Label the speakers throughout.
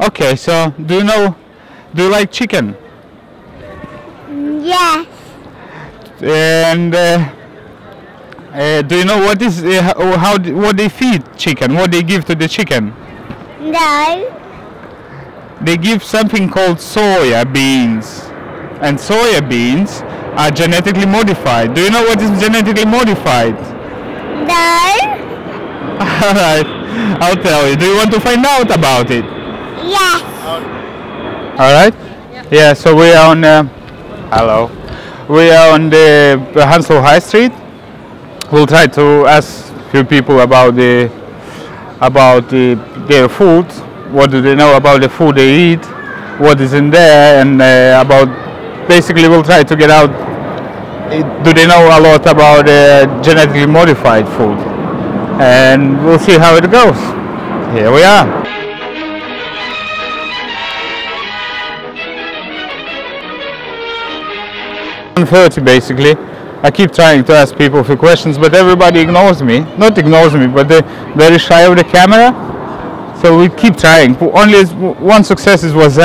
Speaker 1: Okay, so do you know, do you like chicken?
Speaker 2: Yes.
Speaker 1: And uh, uh, do you know what is uh, how, how what they feed chicken? What they give to the chicken?
Speaker 2: No.
Speaker 1: They give something called soya beans, and soya beans are genetically modified. Do you know what is genetically modified?
Speaker 2: No.
Speaker 1: All right, I'll tell you. Do you want to find out about it?
Speaker 2: Yes.
Speaker 1: All right. Yeah. So we are on. Uh, hello. We are on the Hounslow High Street. We'll try to ask few people about the about the, their food. What do they know about the food they eat? What is in there? And uh, about basically, we'll try to get out. Do they know a lot about uh, genetically modified food? And we'll see how it goes. Here we are. 130 basically. I keep trying to ask people a few questions, but everybody ignores me. Not ignores me, but they're very shy of the camera. So we keep trying. Only one success is was.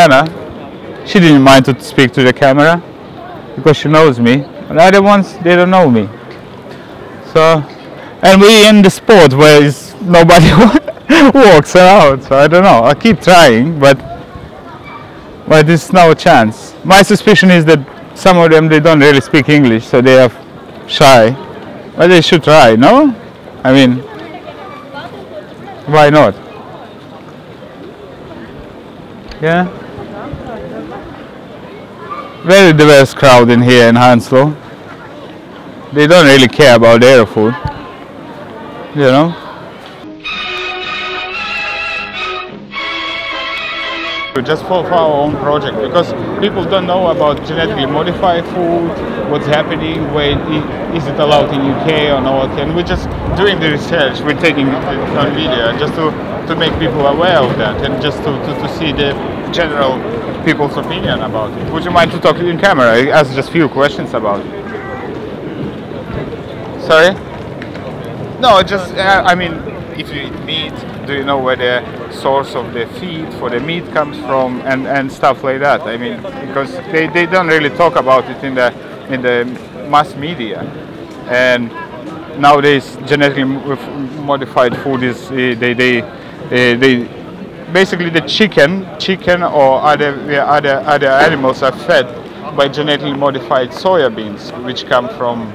Speaker 1: She didn't mind to speak to the camera because she knows me. The other ones, they don't know me. So, and we in the sport where nobody walks around. So I don't know. I keep trying, but but there's no chance. My suspicion is that some of them they don't really speak English, so they are shy. But they should try, no? I mean, why not? Yeah. Very diverse crowd in here in Hounslow. They don't really care about their food, you know. just for, for our own project because people don't know about genetically modified food, what's happening, where it allowed in UK or not, and we're just doing the research, we're taking it on video just to, to make people aware of that and just to, to, to see the general people's opinion about it. Would you mind to talk in camera? I ask just few questions about it. Sorry? No, just uh, I mean, if you eat meat, do you know where the source of the feed for the meat comes from, and, and stuff like that? I mean, because they, they don't really talk about it in the in the mass media, and nowadays genetically modified food is uh, they they uh, they basically the chicken chicken or other other other animals are fed by genetically modified soya beans, which come from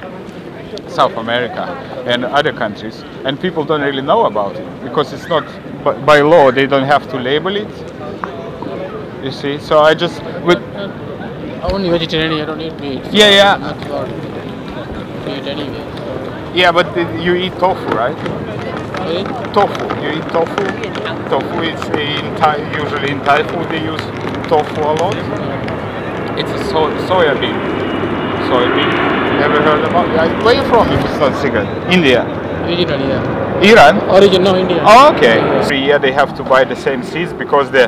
Speaker 1: South America and other countries, and people don't really know about it because it's not by, by law. They don't have to label it. You see, so I just with
Speaker 3: I'm only vegetarian, I don't eat meat. so
Speaker 1: Yeah, yeah.
Speaker 3: Not allowed to eat anyway.
Speaker 1: yeah, but you eat tofu, right?
Speaker 3: Okay?
Speaker 1: Tofu. You eat tofu. Tofu is in Thai. Usually in Thai food they use tofu a lot. It's a so, soya bean. Soya bean. Never heard about it? Where you from? If it's not secret. India.
Speaker 3: Original, yeah.
Speaker 1: Iran.
Speaker 3: Origin, no India.
Speaker 1: Oh, okay. Every year they have to buy the same seeds because the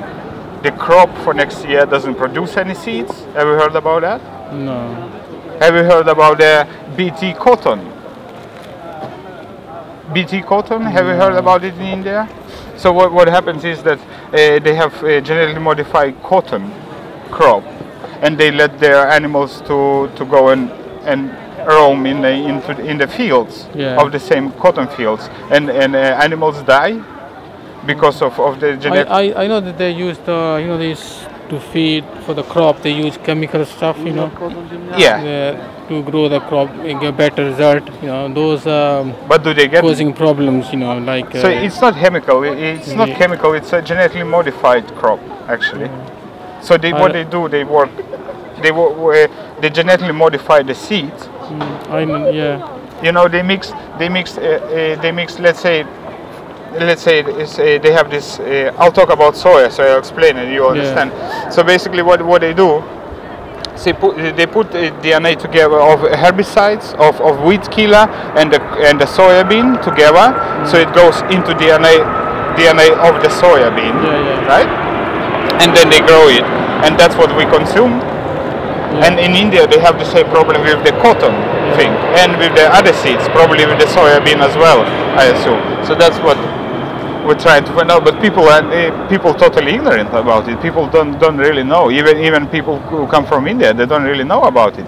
Speaker 1: the crop for next year doesn't produce any seeds. Have you heard about that?
Speaker 3: No.
Speaker 1: Have you heard about the BT cotton? BT cotton, have you heard about it in India? So what, what happens is that uh, they have uh, genetically modified cotton crop and they let their animals to, to go and, and roam in the, into, in the fields
Speaker 3: Yeah.
Speaker 1: of the same cotton fields. And, and uh, animals die because of, of the genetic...
Speaker 3: I, I know that they use the, you know, they use to feed for the crop, they use chemical stuff, you know,
Speaker 1: yeah,
Speaker 3: the, to grow the crop, and get better result, you know, those um,
Speaker 1: but do they get...
Speaker 3: causing problems, you know, like.
Speaker 1: So
Speaker 3: uh,
Speaker 1: it's not chemical. It's not
Speaker 3: Yeah.
Speaker 1: chemical. It's a genetically modified crop, actually. So they what
Speaker 3: I-
Speaker 1: they do, they work, they wo- uh, they genetically modify the seeds.
Speaker 3: mm, I know, yeah.
Speaker 1: You know, they mix, they mix, uh, uh, they mix. Let's say, let's say it's, uh, they have this. Uh, I'll talk about soya, so I'll explain and you understand. Yeah. So basically, what what they do. They put, they put DNA together of herbicides of, of weed killer and the and the soya bean together, so it goes into DNA DNA of the soya bean,
Speaker 3: Yeah, yeah.
Speaker 1: right? And then they grow it, and that's what we consume. And in India, they have the same problem with the cotton thing, and with the other seeds, probably with the soybean as well, I assume. So that's what we're trying to find out. But people are eh, people totally ignorant about it. People don't don't really know. Even even people who come from India, they don't really know about it.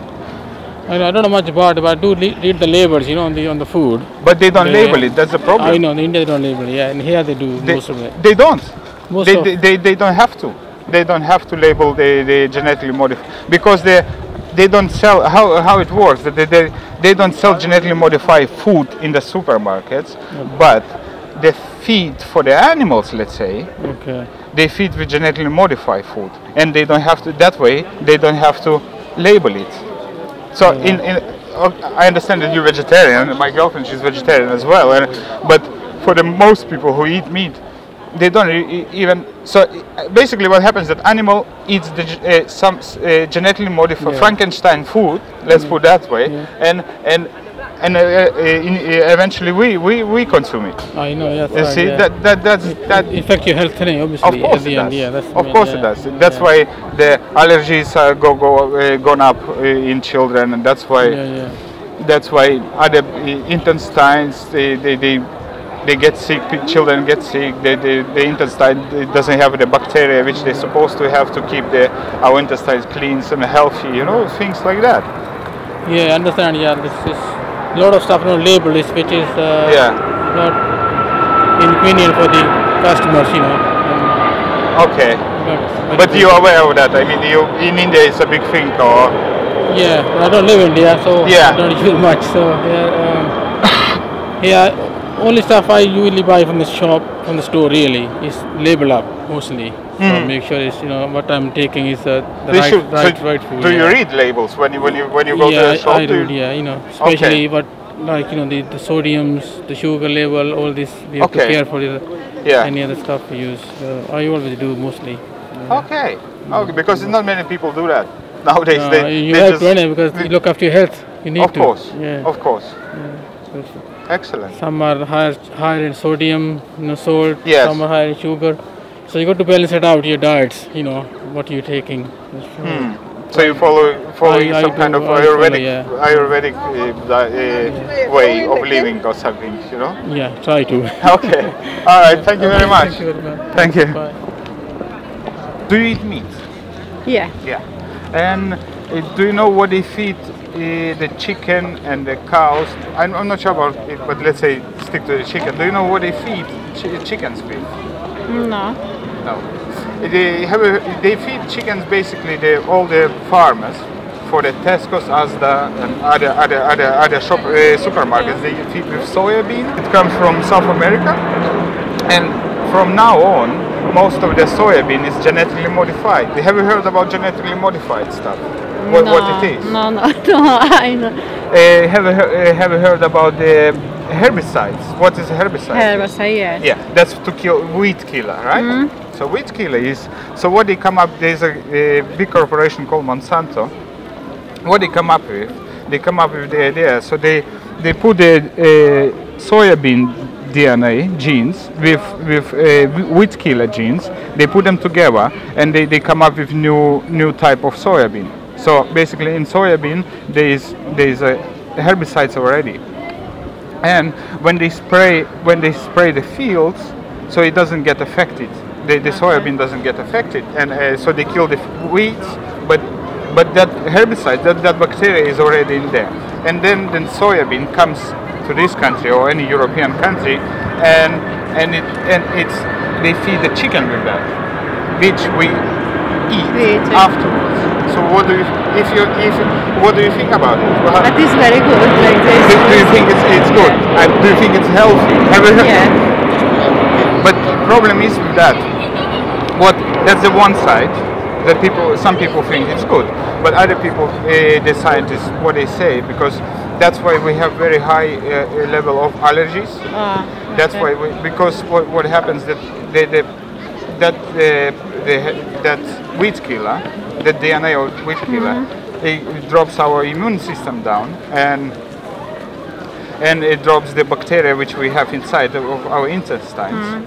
Speaker 3: I, don't know much about it, but I do read the labels, you know, on the on the food.
Speaker 1: But they don't
Speaker 3: Yeah.
Speaker 1: label it. That's the problem.
Speaker 3: I know in India they don't label, it, yeah, and here they do
Speaker 1: They,
Speaker 3: most of it.
Speaker 1: they don't.
Speaker 3: Most
Speaker 1: They,
Speaker 3: of-
Speaker 1: they, they, they don't have to. They don't have to label the, the genetically modified because they they don't sell how, how it works. They, they, they don't sell genetically modified food in the supermarkets, but the feed for the animals, let's say,
Speaker 3: Okay.
Speaker 1: they feed with genetically modified food, and they don't have to. That way, they don't have to label it. So in, in uh, I understand that you're vegetarian. My girlfriend she's vegetarian as well, and, but for the most people who eat meat, they don't e- even. So basically, what happens that animal eats the, uh, some uh, genetically modified
Speaker 3: Yeah.
Speaker 1: Frankenstein food. Let's put that way,
Speaker 3: Yeah.
Speaker 1: and and. And uh, uh, in, uh, eventually, we, we, we consume it.
Speaker 3: I know, yes.
Speaker 1: You
Speaker 3: right,
Speaker 1: see,
Speaker 3: yeah.
Speaker 1: that, that that's that
Speaker 3: it affect your health anyway, obviously.
Speaker 1: of course it
Speaker 3: end.
Speaker 1: does.
Speaker 3: Yeah, that's
Speaker 1: of
Speaker 3: main-
Speaker 1: course
Speaker 3: yeah.
Speaker 1: it does. That's
Speaker 3: yeah.
Speaker 1: why the allergies are go go uh, gone up uh, in children, and that's why
Speaker 3: Yeah, yeah.
Speaker 1: that's why other uh, intestines they, they, they they get sick. Children get sick. They, they, the intestine doesn't have the bacteria which they're supposed to have to keep the our intestines clean and healthy. You know things like that.
Speaker 3: Yeah, I understand. Yeah, this is a lot of stuff not labeled, is which is uh,
Speaker 1: Yeah.
Speaker 3: not inconvenient for the customers, you know. Um,
Speaker 1: Okay.
Speaker 3: but,
Speaker 1: But you're aware of that. I mean, you in India it's a big thing, or
Speaker 3: Yeah, I don't live in India, so
Speaker 1: Yeah.
Speaker 3: I don't use much. So yeah, um, yeah, only stuff I usually buy from the shop, from the store, really is label up mostly. So make sure it's you know what I'm taking is uh, the
Speaker 1: Hmm. They
Speaker 3: right,
Speaker 1: should-
Speaker 3: right,
Speaker 1: so
Speaker 3: right food.
Speaker 1: Do you read labels when you when you when you go
Speaker 3: yeah,
Speaker 1: to the shop?
Speaker 3: I, I read, yeah, you know, especially what like you know the, the sodiums, the sugar level, all this we have
Speaker 1: Okay.
Speaker 3: to care for the,
Speaker 1: Yeah.
Speaker 3: any other stuff we use. Uh, I always do mostly.
Speaker 1: Okay. Okay, because not many people do that nowadays.
Speaker 3: Uh,
Speaker 1: they,
Speaker 3: you
Speaker 1: they
Speaker 3: have
Speaker 1: just,
Speaker 3: to because you look after your health. You need to.
Speaker 1: of
Speaker 3: to.
Speaker 1: course,
Speaker 3: Yeah.
Speaker 1: of course.
Speaker 3: That's-
Speaker 1: Excellent.
Speaker 3: Some are higher, higher in sodium, you know, salt.
Speaker 1: Yes.
Speaker 3: Some are higher in sugar. So you got to balance it out your diets. You know what you're taking.
Speaker 1: So you follow following
Speaker 3: I- I
Speaker 1: some kind
Speaker 3: do-
Speaker 1: of
Speaker 3: I follow,
Speaker 1: Ayurvedic
Speaker 3: yeah.
Speaker 1: Ayurvedic uh, di- uh, way of living or something, you know?
Speaker 3: Yeah, try to.
Speaker 1: Okay. All right. Thank you very much.
Speaker 3: Thank you very much.
Speaker 1: Thank you.
Speaker 3: Bye.
Speaker 1: Do you eat meat?
Speaker 4: Yeah.
Speaker 1: Yeah. And uh, do you know what they feed uh, the chicken and the cows? I'm, I'm not sure about it, but let's say stick to the chicken. Do you know what they feed chi- chickens with?
Speaker 4: No.
Speaker 1: No. They have a, they feed chickens basically the, all the farmers for the Tesco's, Asda, and other other other other shop uh, supermarkets. They feed with soybean. It comes from South America, and from now on, most of the soybean is genetically modified. Have you heard about genetically modified stuff? What,
Speaker 4: no.
Speaker 1: what it is?
Speaker 4: No, no, no. I know.
Speaker 1: Uh, have you uh, have you heard about the herbicides? What is herbicide?
Speaker 4: Herbicide, yeah.
Speaker 1: Yeah, that's to kill weed killer, right? So weed killer is so what they come up. There's a, a big corporation called Monsanto. What they come up with, they come up with the idea. So they they put the soybean DNA genes with with uh, weed killer genes. They put them together and they, they come up with new new type of soybean. So basically, in soybean there is there is a herbicides already and when they spray when they spray the fields so it doesn't get affected the, the soybean doesn't get affected and uh, so they kill the weeds but but that herbicide that, that bacteria is already in there and then the soybean comes to this country or any european country and and it and it's they feed the chicken with that which we eat
Speaker 4: We
Speaker 1: afterwards so what do you if you if what do you think about it Well,
Speaker 4: That is very good. Like this.
Speaker 1: do, do you think it's, it's good? Uh, do you think it's healthy? Have you heard?
Speaker 4: Yeah.
Speaker 1: But the problem is with that. What that's the one side that people, some people think it's good, but other people, uh, the scientists, what they say, because that's why we have very high uh, level of allergies.
Speaker 4: Ah,
Speaker 1: That's why we, because what, what happens that the, the that the, the that weed killer, the DNA of weed killer, it, it drops our immune system down and and it drops the bacteria which we have inside of of our intestines.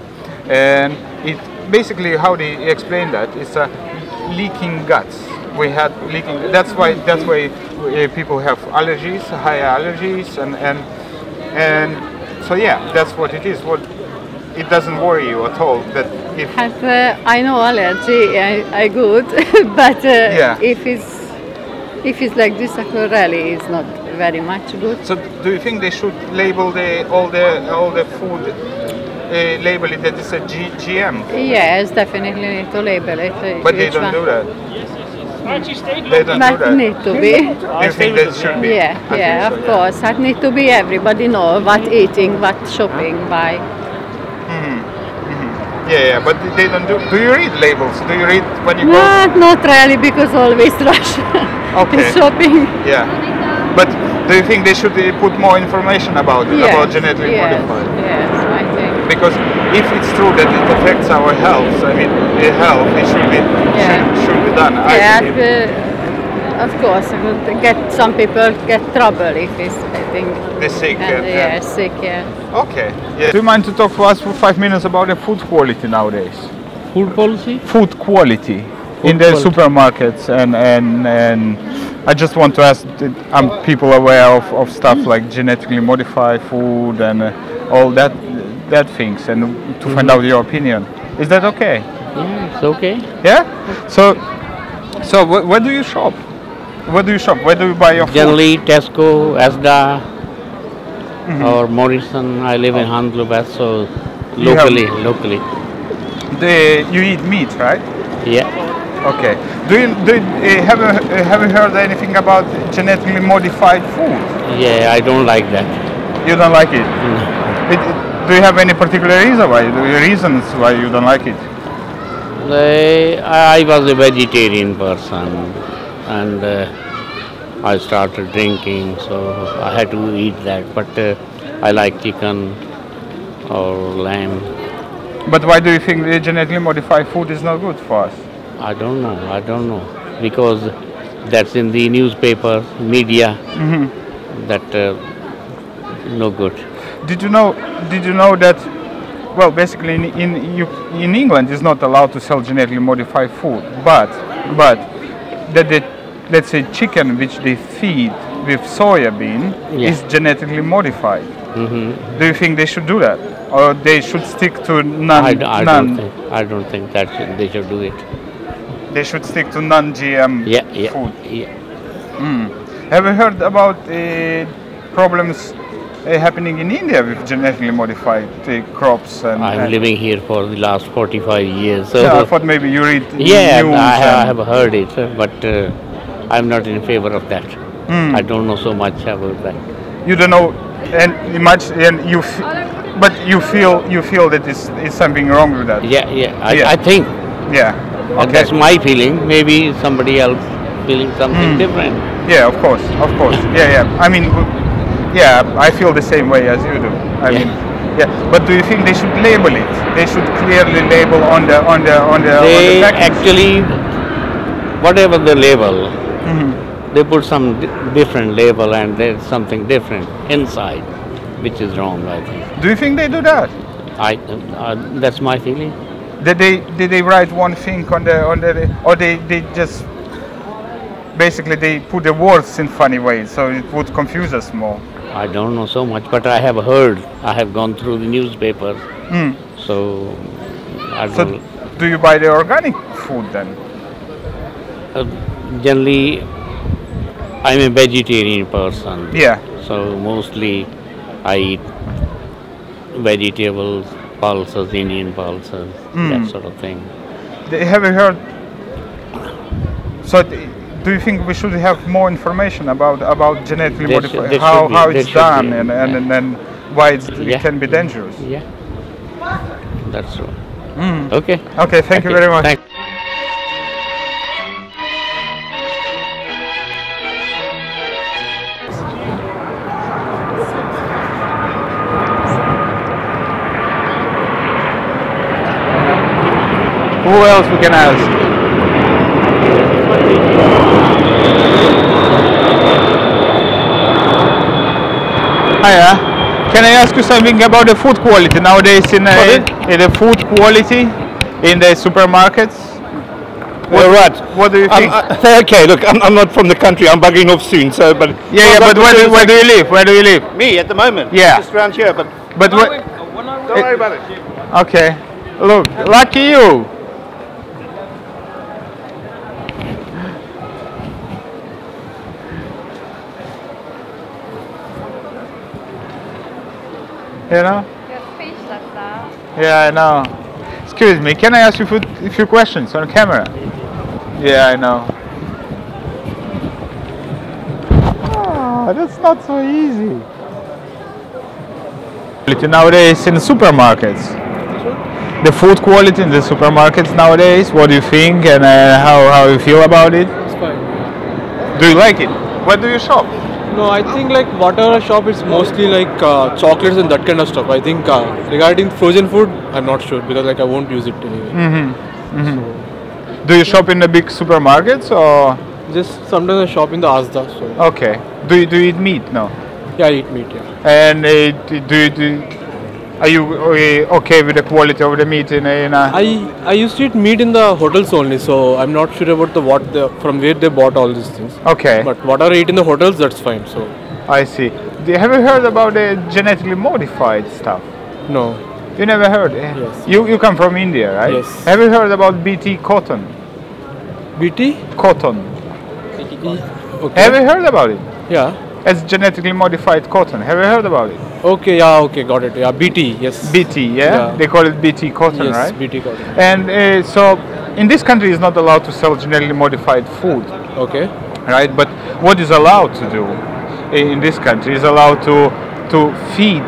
Speaker 1: And it basically how they explain that is a leaking guts. we had leaking. That's why that's why uh, people have allergies, high allergies, and and and so yeah, that's what it is. What it doesn't worry you at all that if
Speaker 4: Hát, uh, I know allergy, I, I good, but uh,
Speaker 1: Yeah.
Speaker 4: if it's if it's like this, akkor really it's not very much good.
Speaker 1: So do you think they should label the all the all the food uh, label it that it's a G, GM?
Speaker 4: Yes, definitely need to label it. uh,
Speaker 1: But they don't
Speaker 4: one.
Speaker 1: do that. They don't do that.
Speaker 4: need to be.
Speaker 1: You think that should be?
Speaker 4: Yeah,
Speaker 1: I
Speaker 4: yeah,
Speaker 1: think
Speaker 4: of
Speaker 1: yeah.
Speaker 4: course. That need to be everybody know what eating, what shopping, buy.
Speaker 1: Yeah, yeah, but they don't do. Do you read labels? Do you read when you go?
Speaker 4: No, not really, because always rush
Speaker 1: Okay.
Speaker 4: shopping.
Speaker 1: Yeah. But do you think they should put more information about it, about genetically
Speaker 4: yes,
Speaker 1: modified?
Speaker 4: Yes, I think.
Speaker 1: Because if it's true that it affects our health, I mean, the health, it should be
Speaker 4: Yeah.
Speaker 1: should, should be done.
Speaker 4: Yeah,
Speaker 1: believe.
Speaker 4: uh, of course, it would get some people get trouble if it's, I think.
Speaker 1: They're sick.
Speaker 4: And,
Speaker 1: yeah,
Speaker 4: yeah,
Speaker 1: yeah.
Speaker 4: sick, yeah.
Speaker 1: Okay. Yeah. Do you mind to talk to us for five minutes about the food quality nowadays?
Speaker 3: Food policy?
Speaker 1: Food quality in the
Speaker 3: quality.
Speaker 1: supermarkets and and and I just want to ask: Are people aware of, of stuff like genetically modified food and uh, all that that things, and to find out your opinion? Is that okay?
Speaker 3: Yeah, it's okay.
Speaker 1: Yeah. So so wh- where do you shop? Where do you shop? Where do you buy your food?
Speaker 5: Generally, Tesco, Asda, or Morrison. I live in Hounslow West, so
Speaker 1: You
Speaker 5: locally, locally.
Speaker 1: The, you eat meat, right?
Speaker 5: Yeah.
Speaker 1: Okay. Do you, do you, uh, have, you, uh, have you heard anything about genetically modified food?
Speaker 5: Yeah, I don't like that.
Speaker 1: You don't like it? It- it- do you have any particular reason why? You- Reasons why you don't like it?
Speaker 5: I, I was a vegetarian person, and uh, I started drinking, so I had to eat that. But uh, I like chicken or lamb.
Speaker 1: But why do you think the genetically modified food is not good for us?
Speaker 5: I don't know. I don't know because that's in the newspaper, media. That uh, no good.
Speaker 1: Did you know? Did you know that? Well, basically, in in, you, in England, it's not allowed to sell genetically modified food. But but that the let's say chicken which they feed with soya bean
Speaker 5: Yeah.
Speaker 1: is genetically modified.
Speaker 5: hmm
Speaker 1: Do you think they should do that, or they should stick to non?
Speaker 5: I, d- I
Speaker 1: non
Speaker 5: don't think I don't think that should, they should do it.
Speaker 1: They should stick to non-GM
Speaker 5: Yeah, yeah,
Speaker 1: food.
Speaker 5: yeah.
Speaker 1: Have you heard about uh, problems happening in India with genetically modified crops? And,
Speaker 5: I'm
Speaker 1: and-
Speaker 5: living here for the last 45 years. So
Speaker 1: Yeah, I thought maybe you read
Speaker 5: yeah,
Speaker 1: news.
Speaker 5: I, I have heard it, but uh, I'm not in favor of that.
Speaker 1: Hmm.
Speaker 5: I don't know so much about that.
Speaker 1: You don't know, and much, and you, f- but you feel you feel that is is something wrong with that.
Speaker 5: Yeah, yeah. I,
Speaker 1: Yeah.
Speaker 5: I think
Speaker 1: Yeah. Okay.
Speaker 5: that's my feeling. Maybe somebody else feeling something
Speaker 1: Hmm.
Speaker 5: different.
Speaker 1: Yeah, of course, of course. Yeah, yeah. I mean, yeah, I feel the same way as you do. I
Speaker 5: Yeah.
Speaker 1: mean, yeah. But do you think they should label it? They should clearly label on the on the on the, on the
Speaker 5: They actually, whatever the label,
Speaker 1: Mm-hmm.
Speaker 5: they put some di- different label and there's something different inside, which is wrong. I think.
Speaker 1: Do you think they do that?
Speaker 5: I uh, that's my feeling.
Speaker 1: Did they did they write one thing on the on the or they they just basically they put the words in funny ways so it would confuse us more.
Speaker 5: I don't know so much, but I have heard. I have gone through the newspaper,
Speaker 1: Mm.
Speaker 5: so I
Speaker 1: So do you buy the organic food then?
Speaker 5: Uh, generally, I'm a vegetarian person.
Speaker 1: Yeah.
Speaker 5: So mostly, I eat vegetables, pulses, Indian pulses,
Speaker 1: Mm.
Speaker 5: that sort of thing.
Speaker 1: Have you heard? So, th- do you think we should have more information about about genetically
Speaker 5: There
Speaker 1: modified how
Speaker 5: be-
Speaker 1: how it's done
Speaker 5: be,
Speaker 1: and and,
Speaker 5: yeah.
Speaker 1: and then why
Speaker 5: Yeah.
Speaker 1: it can be dangerous?
Speaker 5: Yeah, that's true.
Speaker 1: Mm.
Speaker 5: Okay.
Speaker 1: Okay, thank you very much.
Speaker 5: thank-
Speaker 1: Who else we can ask? Hiya. Can I ask you something about the food quality nowadays in, uh, in the food quality in the supermarkets? What,
Speaker 6: right.
Speaker 1: what do you
Speaker 6: Um,
Speaker 1: think?
Speaker 6: uh, okay, look, I'm, I'm not from the country. I'm bugging off soon. So, but
Speaker 1: yeah, yeah, but where do, where do you live? Where do you live?
Speaker 6: me at the moment?
Speaker 1: Yeah.
Speaker 6: just around here. But
Speaker 1: But what?
Speaker 6: don't worry about it.
Speaker 1: Okay. Look, lucky you. You know? Yeah, I know. Excuse me, can I ask you a few questions on camera? Yeah, I know. Oh, that's not so easy. Quality Nowadays in the supermarkets. The food quality in the supermarkets nowadays, what do you think and uh, how, how you feel about it?
Speaker 7: It's fine.
Speaker 1: Do you like it? Where do you shop?
Speaker 7: No, I think like whatever shop is mostly like uh, chocolates and that kind of stuff. I think uh, regarding frozen food, I'm not sure because like I won't use it anyway.
Speaker 1: Do you shop in the big supermarkets or
Speaker 7: Just sometimes I shop in the Asda. So
Speaker 1: okay? Do you do you eat meat? No.
Speaker 7: yeah, I eat meat. Yeah.
Speaker 1: And uh, do you do? Are you okay with the quality of the meat in a, in a
Speaker 7: I I used to eat meat in the hotels only, so I'm not sure about the what the from where they bought all these things.
Speaker 1: Okay,
Speaker 7: But whatever I eat in the hotels, that's fine. So
Speaker 1: I see. Have you heard about the genetically modified stuff?
Speaker 7: no.
Speaker 1: You never heard? eh?
Speaker 7: Yes.
Speaker 1: You you come from India, right?
Speaker 7: Yes.
Speaker 1: Have you heard about BT cotton?
Speaker 7: BT?
Speaker 1: Cotton.
Speaker 7: Okay.
Speaker 1: Have you heard about it?
Speaker 7: Yeah.
Speaker 1: It's genetically modified cotton. Have you heard about it?
Speaker 7: Okay. Yeah. Okay. Got it. Yeah. BT. Yes.
Speaker 1: BT, yeah?
Speaker 7: Yeah.
Speaker 1: They call it BT cotton,
Speaker 7: yes.
Speaker 1: right?
Speaker 7: BT cotton.
Speaker 1: And uh, so in this country is not allowed to sell genetically modified food,
Speaker 7: Okay.
Speaker 1: right? But what is allowed to do in this country is allowed to to feed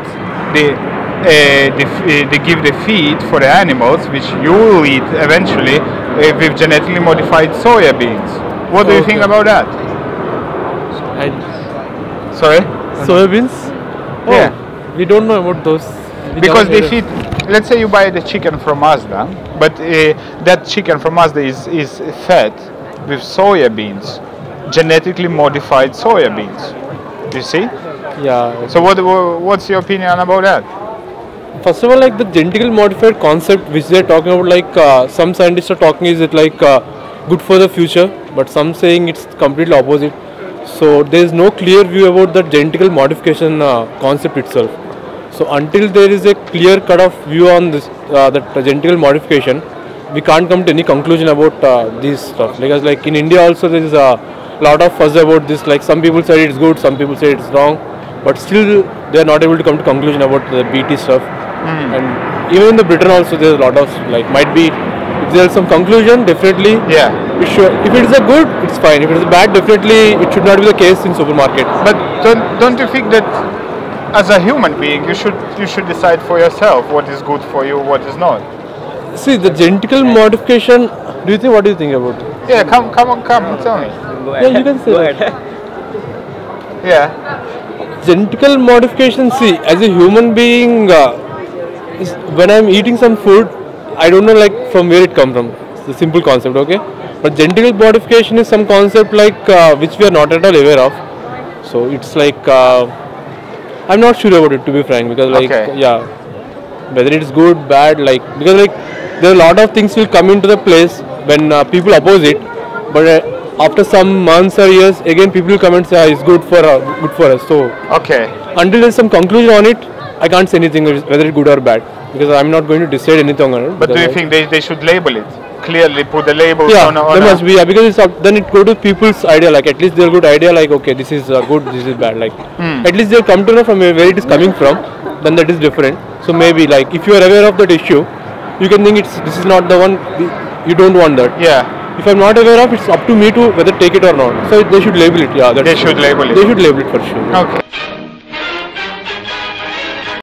Speaker 1: the uh, the, uh, they give the feed for the animals, which you will eat eventually, uh, with genetically modified soya beans. What do you think about that?
Speaker 7: And
Speaker 1: Sorry?
Speaker 7: soybeans? Oh,
Speaker 1: Yeah.
Speaker 7: We don't know about those. We
Speaker 1: because they feed let's say you buy the chicken from Asda but uh, that chicken from Asda is, is fed with soya beans genetically modified soya beans you see
Speaker 7: Yeah.
Speaker 1: so what what's your opinion about that
Speaker 7: First of all, like the genetically modified concept which they're talking about, like uh, some scientists are talking, is it like uh, good for the future, but some saying it's completely opposite. So there is no clear view about the genetical modification uh, concept itself. So until there is a clear cut of view on this, uh, that genetical modification, we can't come to any conclusion about uh, these stuff. Because like in India also there is a lot of fuss about this. Like some people say it's good, some people say it's wrong, but still they are not able to come to conclusion about the BT stuff. And even in the Britain also there's a lot of like might be if there's some conclusion definitely
Speaker 1: yeah
Speaker 7: it should, if it is a good it's fine if it is a bad definitely it should not be the case in supermarket.
Speaker 1: but don't don't you think that as a human being you should you should decide for yourself what is good for you what is not
Speaker 7: See the genetical modification. Do you think what do you think about it?
Speaker 1: yeah come come on come tell me
Speaker 7: Yeah, you can say that.
Speaker 1: yeah
Speaker 7: genetical modification see as a human being uh, when i'm eating some food i don't know like from where it come from. It's a simple concept okay? But genetical modification is some concept like uh, which we are not at all aware of. So it's like uh, i'm not sure about it to be frank because like
Speaker 1: Okay.
Speaker 7: yeah. Whether it's good bad like because like there are a lot of things will come into the place when uh, people oppose it. But uh, after some months or years again people will come and say ah, it's good for uh, good for us. So
Speaker 1: okay.
Speaker 7: until there's some conclusion on it, I can't say anything whether it's good or bad because I'm not going to decide anything on it.
Speaker 1: but do you think they, they should label it? Clearly put the label
Speaker 7: Yeah,
Speaker 1: on, on
Speaker 7: there must be yeah because it's up, then it go to people's idea like at least they're good idea like okay this is uh, good this is bad like
Speaker 1: Hmm.
Speaker 7: at least they'll come to know from where it is coming from then that is different. So maybe like if you are aware of that issue you can think it's this is not the one you don't want that.
Speaker 1: Yeah.
Speaker 7: If I'm not aware of it's up to me to whether take it or not. So they should label it yeah
Speaker 1: They should label it.
Speaker 7: they should label it for sure.
Speaker 1: Okay